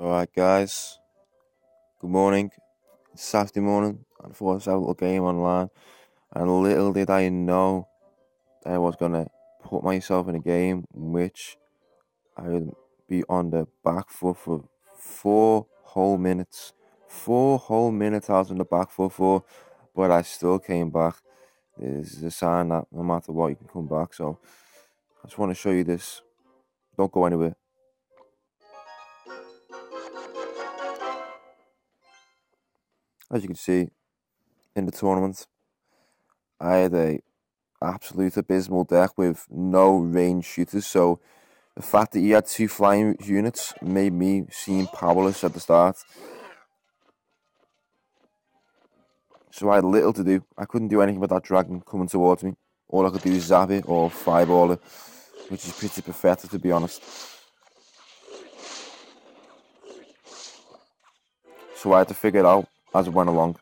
Alright, guys. Good morning. It's Saturday morning. I'd have a little game online. And little did I know that I was going to put myself in a game in which I would be on the back foot for four whole minutes. Four whole minutes I was on the back foot for, but I still came back. This is a sign that no matter what, you can come back. So I just want to show you this. Don't go anywhere. As you can see in the tournament, I had a absolute abysmal deck with no range shooters. So the fact that he had two flying units made me seem powerless at the start. So I had little to do. I couldn't do anything with that dragon coming towards me. All I could do is zap it or fireball it, which is pretty pathetic to be honest. So I had to figure it out as it went along.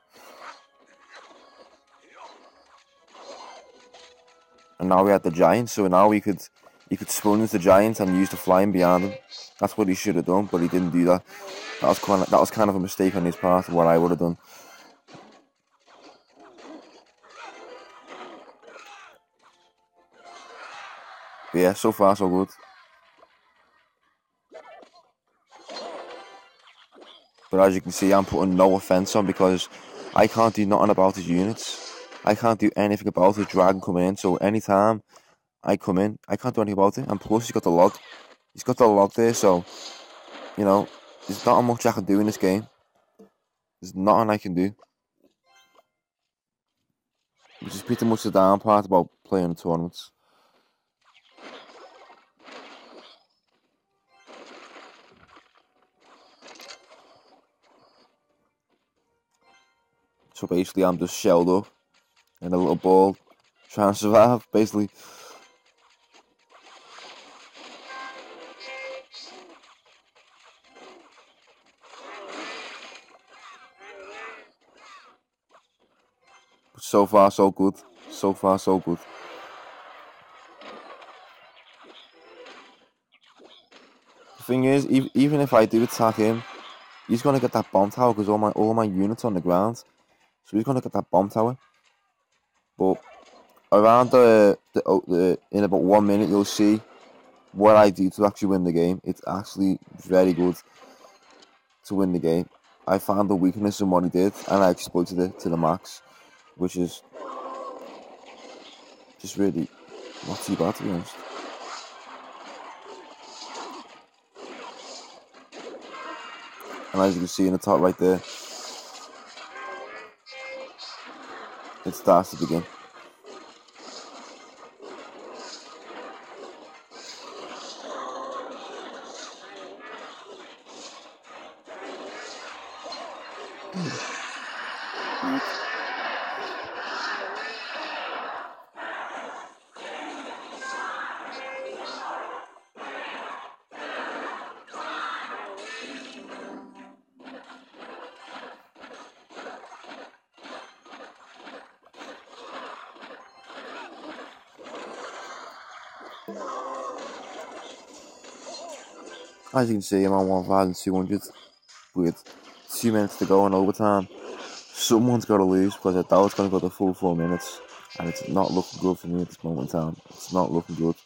And now we had the giant, so now we could he could sponge the giant and use the flying behind him. That's what he should have done, but he didn't do that. That was kind of, that was kind of a mistake on his part. What I would have done. But yeah, so far so good. But as you can see, I'm putting no offence on because I can't do nothing about his units. I can't do anything about his dragon coming in. So anytime I come in, I can't do anything about it. And plus, he's got the log. He's got the log there, so you know, there's not much I can do in this game. There's nothing I can do. Which is pretty much the down part about playing the tournaments. So basically, I'm just shelled up in a little ball, trying to survive, basically. So far, so good. So far, so good. The thing is, even if I do attack him, he's gonna get that bomb tower because all my all my units on the ground. So he's gonna get that bomb tower. But around the, the, oh, the in about one minute, you'll see what I do to actually win the game. It's actually very good to win the game. I found the weakness in what he did, and I exploited it to the max, which is just really not too bad to be honest. And as you can see in the top right there, it starts to begin. As you can see, I'm on 1,200 with two minutes to go in overtime. Someone's got to lose because I thought it's going to go the full four minutes, and it's not looking good for me at this moment in time. It's not looking good.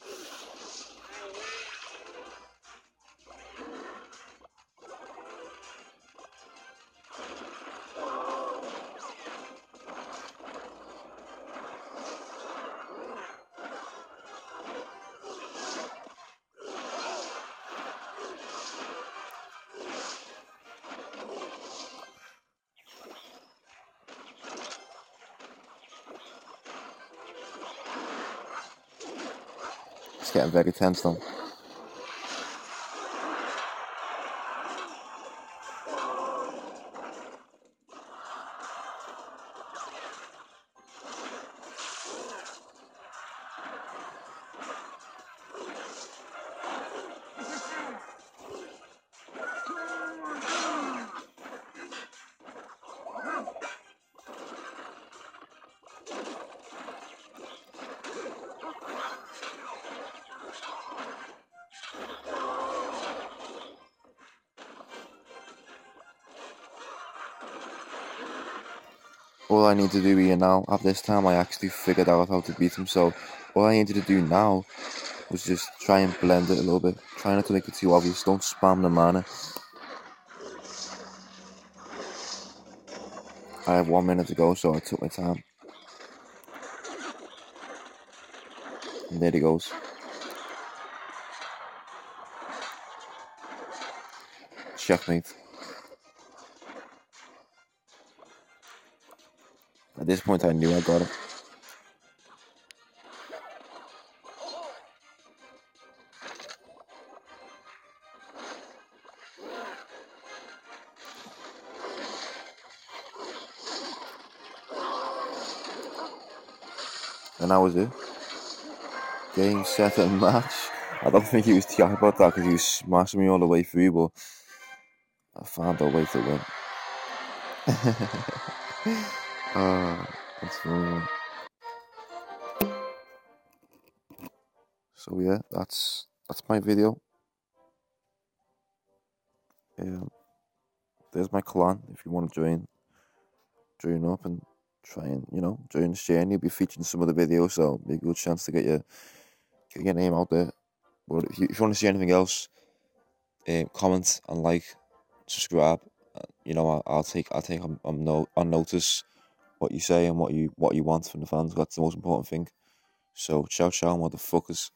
It's getting very tense now. All I need to do here now, at this time, I actually figured out how to beat him. So all I needed to do now was just try and blend it a little bit. Try not to make it too obvious. Don't spam the mana. I have one minute to go, so I took my time. And there he goes. Checkmate. At this point, I knew I got it. And that was it. Game, set, and match. I don't think he was happy about that because he was smashing me all the way through, but I found a way to win. uh, that's. So yeah, that's that's my video. Um, there's my clan if you want to join, join up and try and you know join the share. You'll be featuring some of the videos, so be a good chance to get your get your name out there. But if you, if you want to see anything else, um, comment and like, subscribe. Uh, you know, I'll, I'll take I'll take on, on, no, on notice what you say and what you what you want from the fans. That's the most important thing. So ciao ciao, motherfuckers.